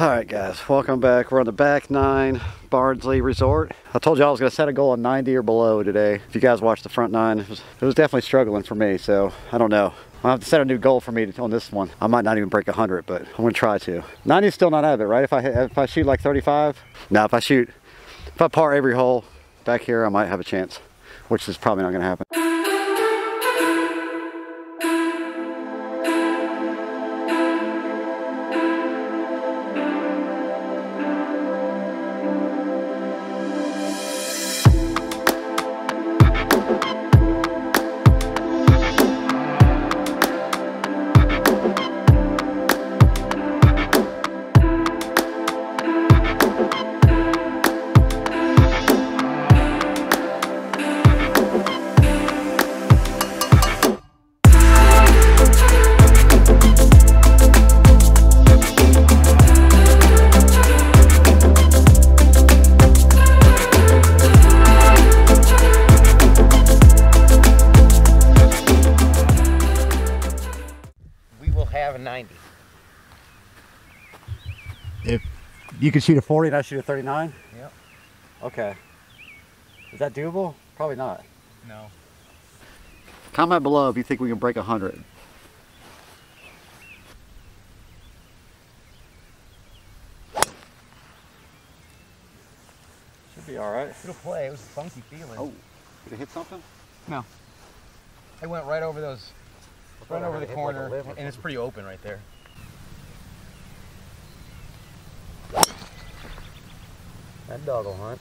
All right, guys, welcome back. We're on the back nine Barnsley Resort. I told you I was going to set a goal of 90 or below today. If you guys watched the front nine, it was, it was definitely struggling for me, so I don't know. I'll have to set a new goal for me to, on this one. I might not even break 100, but I'm going to try to. 90 is still not out of it, right? If I, if I shoot like 35? No, if I shoot, if I par every hole back here, I might have a chance, which is probably not going to happen. You could shoot a 40 and I shoot a 39? Yep. Okay. Is that doable? Probably not. No. Comment below if you think we can break 100. Should be all right. It'll play. It was a funky feeling. Oh, did it hit something? no. It went right over those, right over the it like corner, and it's pretty open right there. That dog will hunt.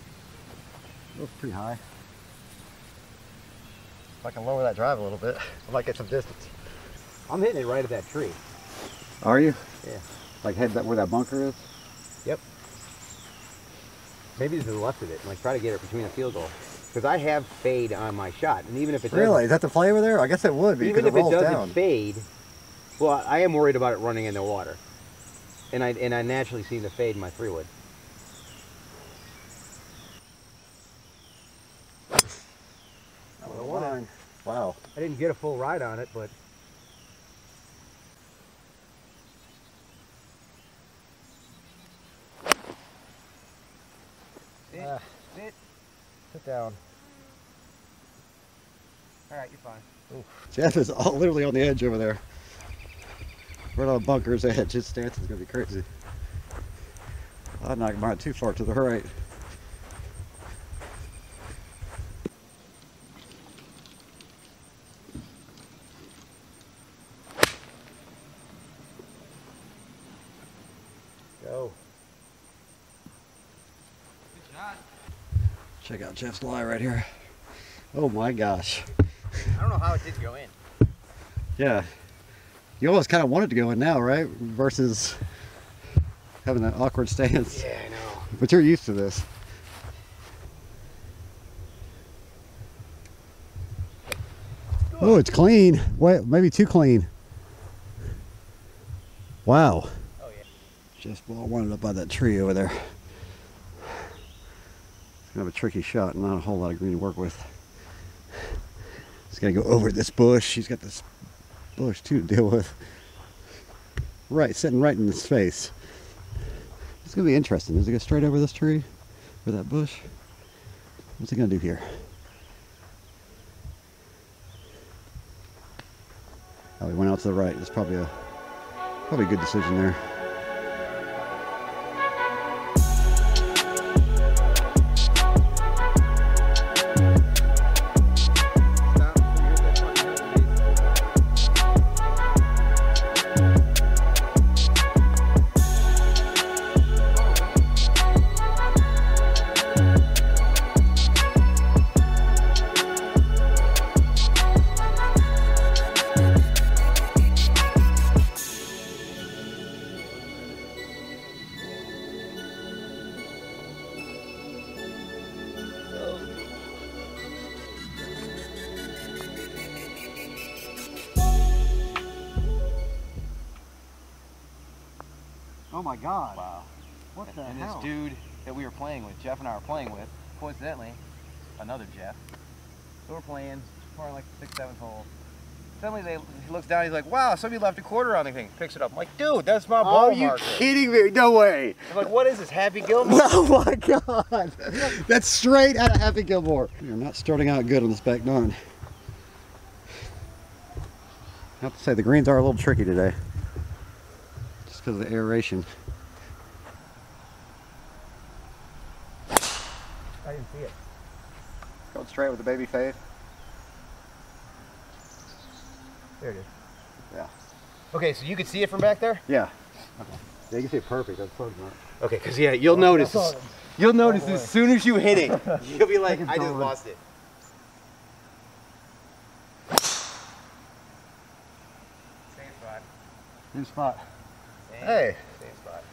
It was pretty high. If I can lower that drive a little bit, I might get some distance. I'm hitting it right at that tree. Are you? Yeah. Like head that where that bunker is? Yep. Maybe to the left of it. Like try to get it between the field goal. Because I have fade on my shot, and even if it Really? Is that the play over there? I guess it would be even because if it it doesn't down. fade, well, I am worried about it running in the water, and I and I naturally seem to fade in my three wood. Oh, line. Wow. I didn't get a full ride on it, but sit, Ah. sit. Sit down. All right, you're fine. Jeff is all, literally on the edge over there. Right on bunker's edge. His stance is going to be crazy. I'd knock mine too far to the right. Go. Good shot. Check Jeff's lie right here. Oh my gosh. I don't know how it did go in. Yeah. You almost kind of want it to go in now, right? Versus having that awkward stance. Yeah, I know. But you're used to this. Oh, it's clean. Wait, maybe too clean. Wow. Oh yeah. Just ball wanted up by that tree over there. Kind of a tricky shot, and not a whole lot of green to work with. He's to go over this bush. He's got this bush too to deal with. Right, sitting right in his face. It's gonna be interesting. Does it go straight over this tree or that bush? What's he gonna do here? Oh, he went out to the right. It's probably a probably a good decision there. Oh my God! Wow. What the and hell? this dude that we were playing with, Jeff and I were playing with, coincidentally, another Jeff. So we're playing, probably like sixth, seventh hole. Suddenly they, he looks down. He's like, "Wow, somebody left a quarter on the thing." Picks it up. I'm like, "Dude, that's my Oh, ball you marker." kidding me? No way. I'm like, "What is this, Happy Gilmore?" Oh my god. That's straight out of Happy Gilmore. You're not starting out good on this back nine. I have to say the greens are a little tricky today. Just because of the aeration. I didn't see it. Going straight with the baby fade. There it is. Yeah. Okay, so you could see it from back there. Yeah. Okay. Yeah, you can see it perfect. That's fun. Okay, because yeah, you'll notice. as- You'll notice the way. as soon as you hit it, you'll be like, Take "I just lost it." Same spot. New spot. Same, Hey. Same spot.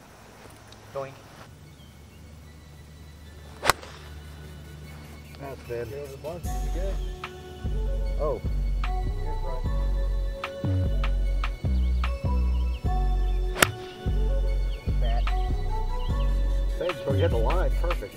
Doink. That's bad. Oh. Thanks, bro. You hit the line. Perfect.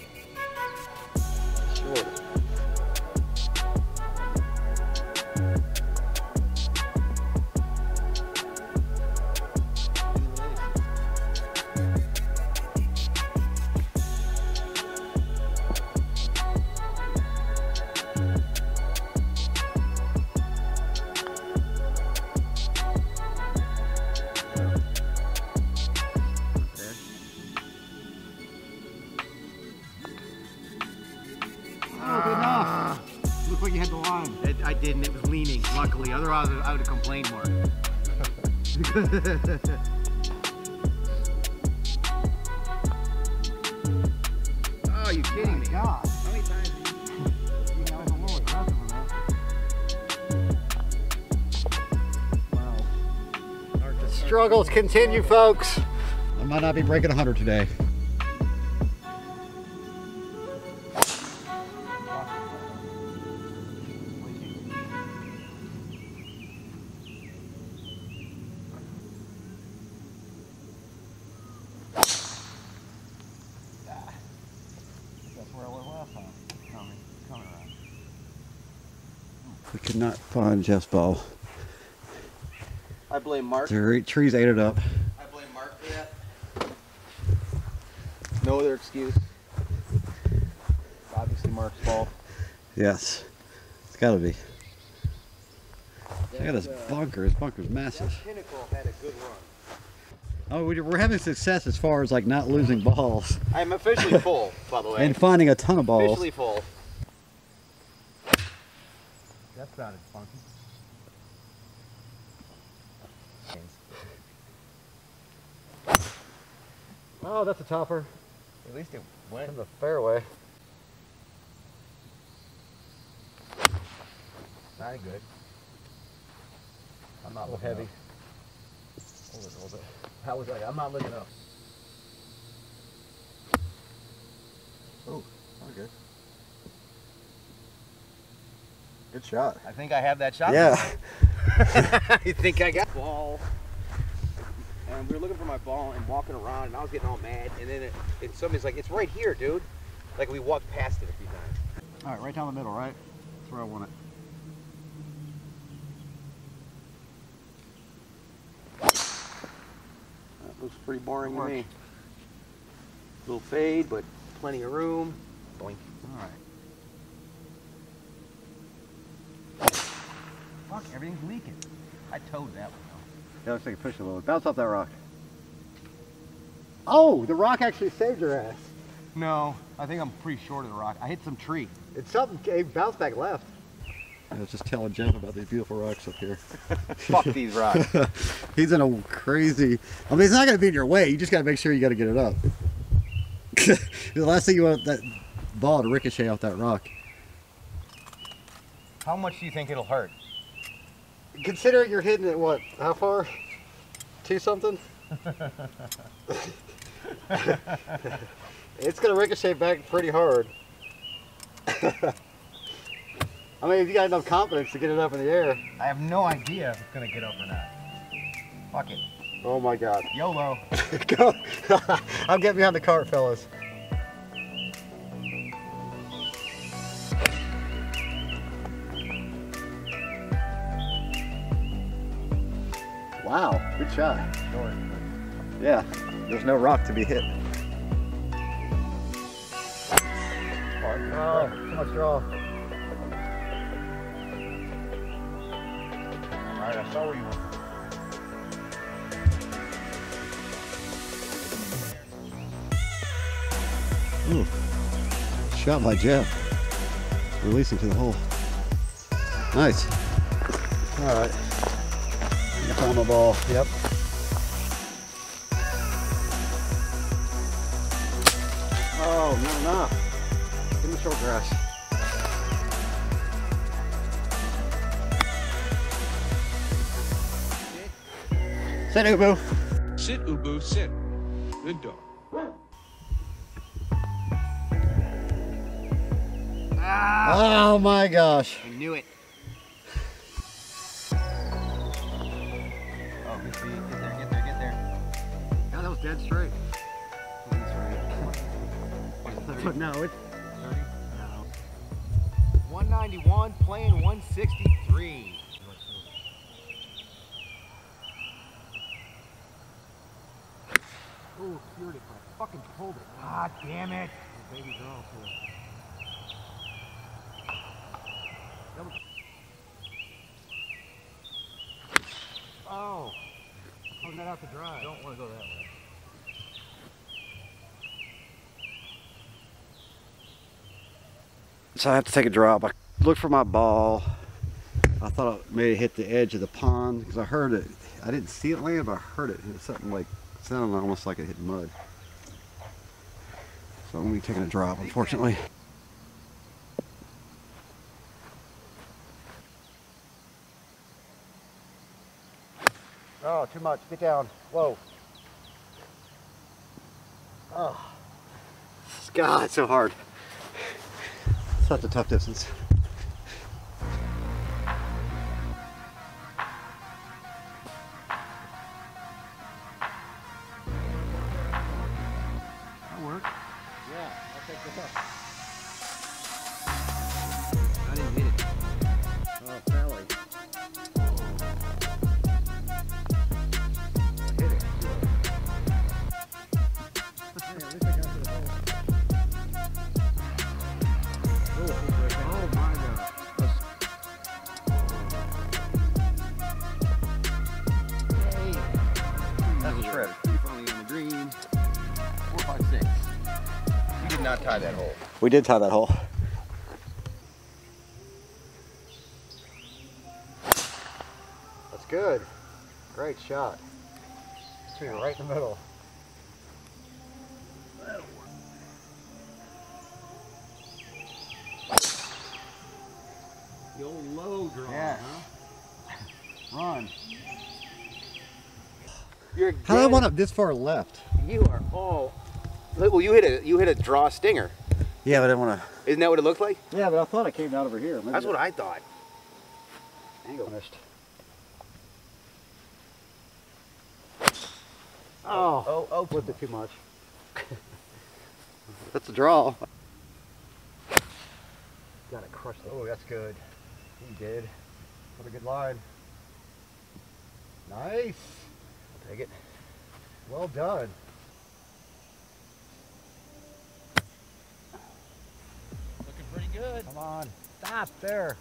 oh, you kidding me? God. How many times? You know, I'm a little aggressive on that. Wow. Struggles continue, folks. I might not be breaking 100 today. Find Jeff's ball. I blame Mark. The trees ate it up. I blame Mark for that. No other excuse. It's obviously Mark's fault. Yes. It's gotta be. Look at this uh, bunker. This bunker's massive. Pinnacle had a good run. Oh, we- we're having success as far as like not losing balls I'm officially full, by the way. and finding a ton of balls. officially full. That sounded funky. Oh, that's a topper. At least it went. In the fairway. Not good. I'm A not little looking heavy. Up. A little bit. How was that? I'm not looking up. Oh, okay. Good shot. I think I have that shot. Yeah. I think I got ball. And we were looking for my ball and walking around, and I was getting all mad. And then it, it somebody's like, "It's right here, dude." Like we walked past it a few times. All right, right down the middle, right? That's where I want it. That looks pretty boring to me. Little fade, but plenty of room. Boink. All right. Fuck, everything's leaking. I toed that one though. Yeah, looks like you pushed a little. Bounce off that rock. Oh, the rock actually saved your ass. No, I think I'm pretty short of the rock. I hit some tree. It's something. It bounced back left. I was just telling Jeff about these beautiful rocks up here. Fuck these rocks. He's in a crazy. I mean, it's not going to be in your way. You just got to make sure you got to get it up. the last thing you want that ball to ricochet off that rock. How much do you think it'll hurt? Considering you're hitting it, what? How far? Two something. it's going to ricochet back pretty hard. I mean, if you got enough confidence to get it up in the air. I have no idea if it's gonna get up or not. Fuck it. Oh my God. YOLO. Go. I'll get behind the cart, fellas. Wow, good shot. Yeah, there's no rock to be hit. Oh, much draw. Alright, I saw where you went. Ooh. Shot by Jeff. Releasing to the hole. Nice. All right. Found my ball. Yep. Oh, not enough. In the short grass. Sit, Ubu. Sit, Ubu, sit. Good dog. Oh my gosh. I knew it. Dead straight. But no, it's 191 playing 163. Oh, cured it, but I fucking pulled it. God damn it. baby girl, too. Oh. How's that out to dry? Don't want to go that way. So I have to take a drop. I looked for my ball. I thought it may have hit the edge of the pond because I heard it. I didn't see it land, but I heard it. It was something like, sounded almost like it hit mud. So I'm gonna be taking a drop, unfortunately. Oh, too much. Get down. Whoa. Oh. God, it's so hard. Such a tough distance. Not tie that hole. We did tie that hole. That's good. Great shot. Two right in the middle. The old low draw, Yeah. huh? Run. You're How did I dead. wind up this far left? You are all. Well, you hit a you hit a draw stinger. Yeah, but I didn't want to. Isn't that what it looked like? Yeah, but I thought it came out over here. Maybe That's what I thought. Angle missed. Oh, Oh, oh, flipped it too much. That's a draw. Gotta it crushed. Oh, that's good. He did. What a good line. Nice. I'll take it. Well done. Looking pretty good. Come on. Stop there.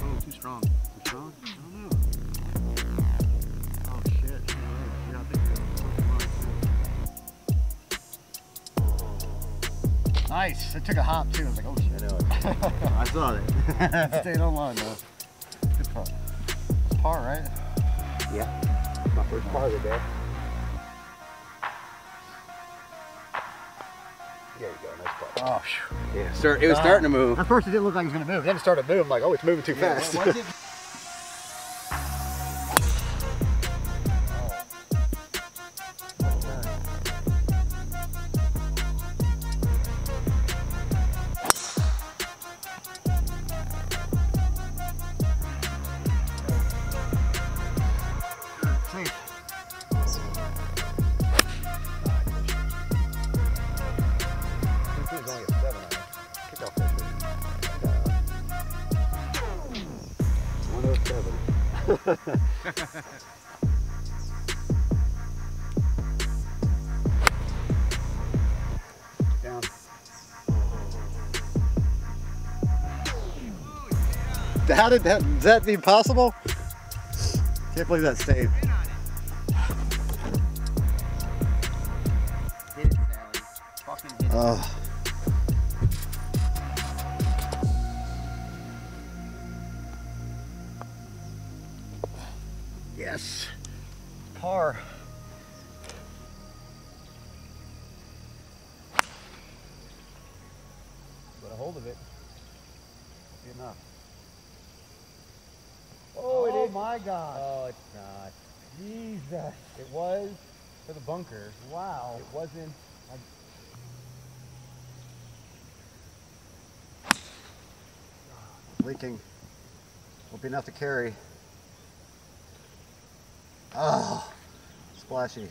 Oh, too strong. Too strong? I don't know. Oh shit. Yeah, I think it Nice. It took a hop too. I was like, oh shit. I know it. I saw that. Stayed on line though. Good putt. It's par, right? Yeah. My first par of the day. Oh, phew. Yeah. Start, it was starting to move. At first it didn't look like it was gonna move. Then it started to move. I'm like, oh, it's moving too fast. Down. How did that, is that be possible? Can't believe that stayed. Hit it, Sally. Fucking hit it. Oh. Yes. Par. Got a hold of it. Good enough. Oh, it Oh is. my God. Oh, it's not. Jesus. It was for the bunker. Wow. It wasn't. I, Leaking. Won't be enough to carry. Oh, splashy.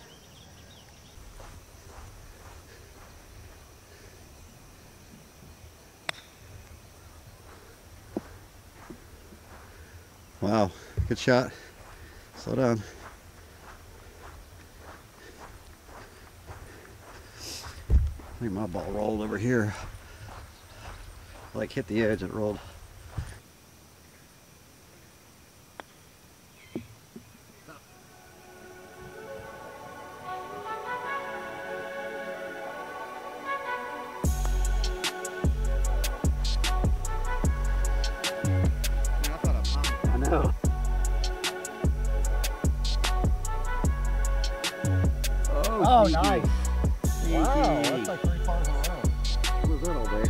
Wow, good shot. Slow down. I think my ball rolled over here. Like hit the edge, it rolled. Wow, that's like three pars in a row. What was that all day?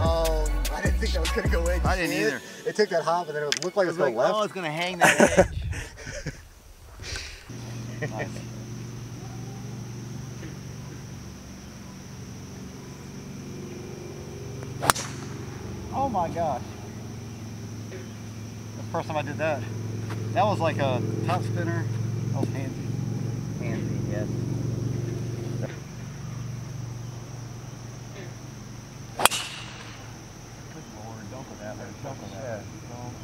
Oh, I didn't think that was gonna go in. I didn't see it? either. It took that hop and then it looked like it was going like, oh, left. oh, it's gonna hang that edge. Nice. Oh my gosh. That's the first time I did that. That was like a top spinner. That was handsy. Handsy, yes. Good lord, don't put that there. Don't put that. Don't.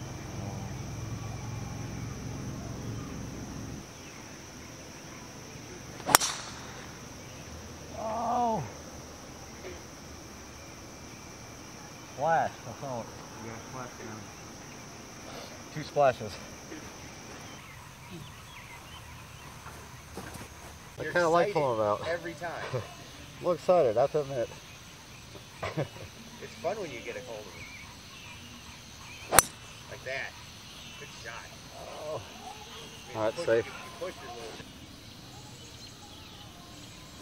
Oh! Splash, that's all. Two splashes. I kind of like pulling them out. Every time. I'm a little excited, I have to admit. It's fun when you get a hold of it. Like that. Good shot. Oh. I mean, All right, safe. You, you pushed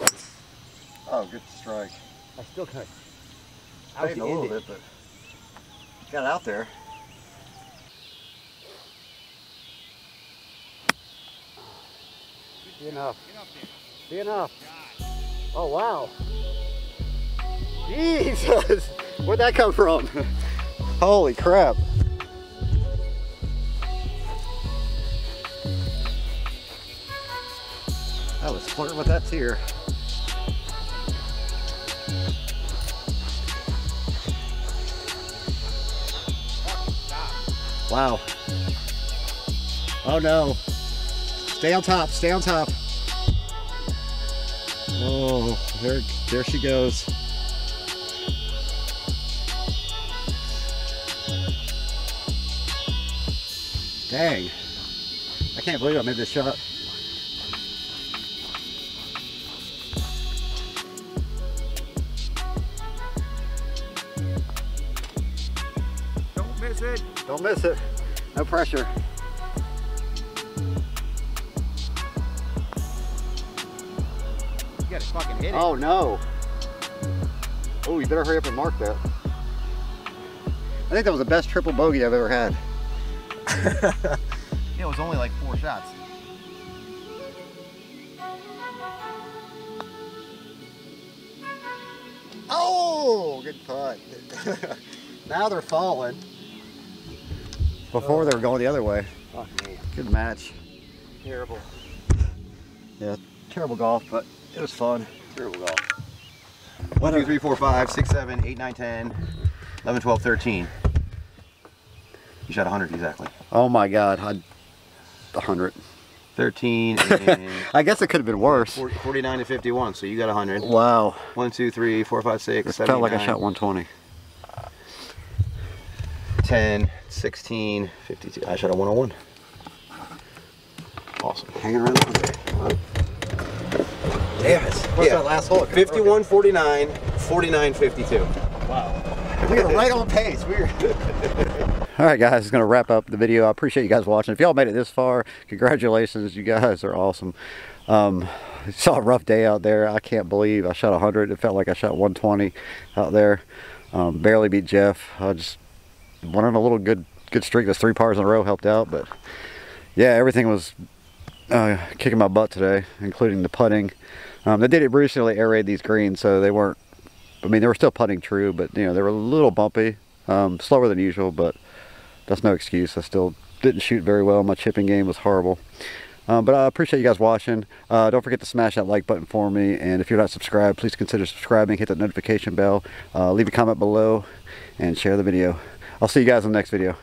it. Oh, good strike. I still kind of. Fading a little bit, but got out there. Be enough. Be enough. Oh wow. Jesus! Where'd that come from? Holy crap. I was flirting with that tear. Wow. Oh no. Stay on top, stay on top. Oh, there, there she goes. Dang. I can't believe I made this shot. Don't miss it. Don't miss it. No pressure. Hit it. Oh no. Oh, you better hurry up and mark that. I think that was the best triple bogey I've ever had. It was only like four shots. Oh, good putt. now they're falling. Before they were going the other way. Fuck me. Good match. Terrible. Yeah, terrible golf, but it was fun. Terrible golf. 1, 2, 3, 4, 5, 6, 7, 8, 9, 10, 11, 12, 13. You shot 100 exactly. Oh my God, I, 100. 13 and I guess it could have been worse. 49 to 51, so you got 100. Wow, 1, 2, 3, 4, 5, 6, it 7, felt 8, like I shot 120. 10, 16, 52. I shot a 101. Awesome. Hanging around. Damn it. What's that last hole? 51, 49, 49, 52. Wow. We were right on pace. We were. All right, guys, it's going to wrap up the video. I appreciate you guys watching. If y'all made it this far, congratulations. You guys are awesome. Um, saw a rough day out there. I can't believe I shot 100. It felt like I shot 120 out there. Um, barely beat Jeff. I just went on a little good good streak. Those three pars in a row helped out, but yeah, everything was uh, kicking my butt today, including the putting. Um, they did it recently aerate these greens, so they weren't. I mean, they were still putting true, but you know they were a little bumpy, um, slower than usual. But that's no excuse. I still didn't shoot very well. My chipping game was horrible. Um, but I appreciate you guys watching. Uh, don't forget to smash that like button for me. And if you're not subscribed, please consider subscribing. Hit that notification bell. Uh, leave a comment below and share the video. I'll see you guys in the next video.